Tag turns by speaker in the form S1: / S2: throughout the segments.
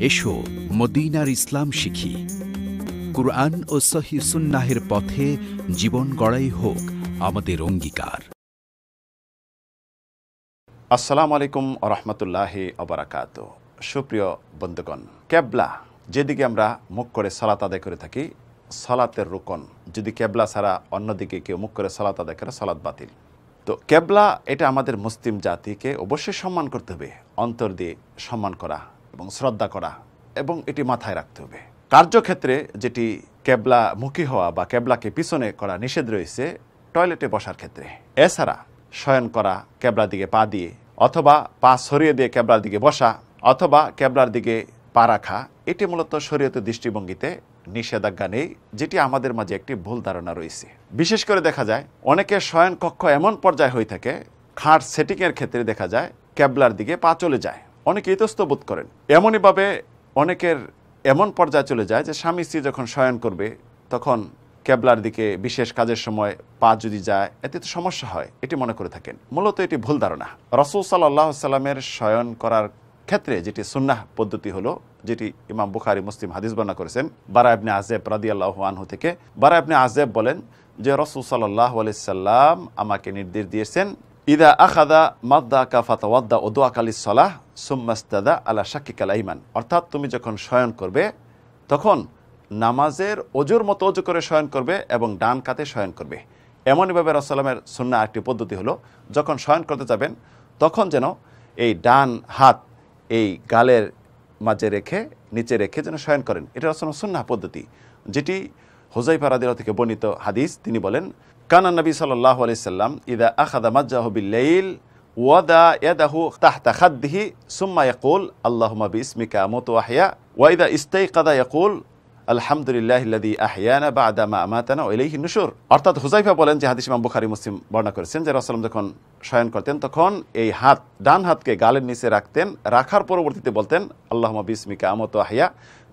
S1: এসো, মদিনার ইসলাম শিখি। কুরআন ও সহি সুন্নাহের পথে জীবন গড়াই হোক আমাদের অঙ্গীকার।
S2: আসসালামু আলাইকুম রহমতুল্লাহ অবরাকাত সুপ্রিয় বন্ধুগণ ক্যাবলা যেদিকে আমরা মুখ করে সালাত আদায় করে থাকি, সালাতের রোকন। যদি ক্যাবলা ছাড়া অন্যদিকে কেউ মুখ করে সালাত আদায় করে, সালাত বাতিল। তো ক্যাবলা এটা আমাদের মুসলিম জাতিকে অবশ্যই সম্মান করতে হবে, অন্তর দিয়ে সম্মান করা। এবং শ্রদ্ধা করা এবং এটি মাথায় রাখতে হবে। কার্যক্ষেত্রে যেটি ক্যাবলা মুখী হওয়া বা ক্যাবলাকে পিছনে করা নিষেধ রয়েছে, টয়লেটে বসার ক্ষেত্রে। এছাড়া শয়ন করা ক্যাবলার দিকে পা দিয়ে অথবা পা সরিয়ে দিয়ে ক্যাবলার দিকে বসা অথবা ক্যাবলার দিকে পা রাখা, এটি মূলত শরীয়তের দৃষ্টিভঙ্গিতে নিষেধাজ্ঞা নেই, যেটি আমাদের মাঝে একটি ভুল ধারণা রয়েছে। বিশেষ করে দেখা যায় অনেকের শয়ন কক্ষ এমন পর্যায়ে হয়ে থাকে খাট সেটিংয়ের ক্ষেত্রে দেখা যায় ক্যাবলার দিকে পা চলে যায়। অনেকে ইতস্ত বোধ করেন এমনইভাবে অনেকের এমন পর্যায়ে চলে যায় যে স্বামী স্ত্রী যখন শয়ন করবে, তখন ক্যাবলার দিকে বিশেষ কাজের সময় পা যদি যায়, এতে তো সমস্যা হয়, এটি মনে করে থাকেন। মূলত এটি ভুল ধারণা। রসুল সাল্লাহ সাল্লামের শয়ন করার ক্ষেত্রে যেটি সুন্নাহ পদ্ধতি হলো, যেটি ইমাম বুখারি, মুসলিম হাদিস বর্ণনা করেছেন, বারা ইবনে আজেব রাদি আল্লাহ আনহু থেকে। বারা আজেব বলেন যে রসুল সাল্লাহ সাল্লাম আমাকে নির্দেশ দিয়েছেন ইদা আখাদা মাদ্দা কাফাতা ওয়াদ্দা ওদু আকালি সলাহ সুম্মাস্তাদা আলা শাকিক আল ইমান অর্থাৎ তুমি যখন শয়ন করবে, তখন নামাজের অজুর মতো অজু করে শয়ন করবে এবং ডান কাতে শয়ন করবে। এমনইভাবে রসালামের সুন্না একটি পদ্ধতি হলো, যখন শয়ন করতে যাবেন, তখন যেন এই ডান হাত এই গালের মাঝে রেখে, নিচে রেখে যেন শয়ন করেন। এটা রসলাম সুন্না পদ্ধতি। যেটি হোজাইফা রাদিল থেকে বর্ণিত হাদিস। তিনি বলেন كان النبي صلى الله عليه وسلم إذا أخذ مجه بالليل وضع يده تحت خده ثم يقول اللهم باسمك أموت وأحيا وإذا استيقظ يقول ইল্লাযী আহইয়ানা বা'দা মা আমাতানা ওয়া ইলাইহি নুশুর। অর্থাৎ হুযায়ফা বলেন যে হাদিস ইমাম বুখারী মুসলিম বর্ণনা করেছেন যে রাসূলুল্লাহ যখন শয়ন করতেন, তখন এই হাত, ডান হাতকে গালের নিচে রাখতেন, রাখার পরবর্তীতে বলতেন, আল্লাহুম্মা বিসমিকা আমুতু আহয়া।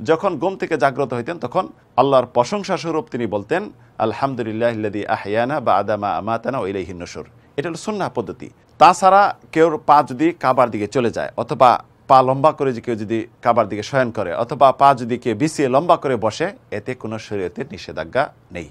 S2: যখন ঘুম থেকে জাগ্রত হইতেন, তখন আল্লাহর প্রশংসা স্বরূপ তিনি বলতেন, আলহামদুলিল্লাহ ইল্লাযী বা বা'দা মা আমাতানা ওয়া ইলাইহি নুশুর। এটা হলো সুন্নাহ পদ্ধতি। তাছাড়া কেউ পা যদি কাবার দিকে চলে যায় অথবা পা লম্বা করে যে কেউ যদি কাবার দিকে শয়ন করে, অথবা পা যদি কেউ বিছিয়ে লম্বা করে বসে, এতে কোনো শরীয়তে নিষেধাজ্ঞা নেই।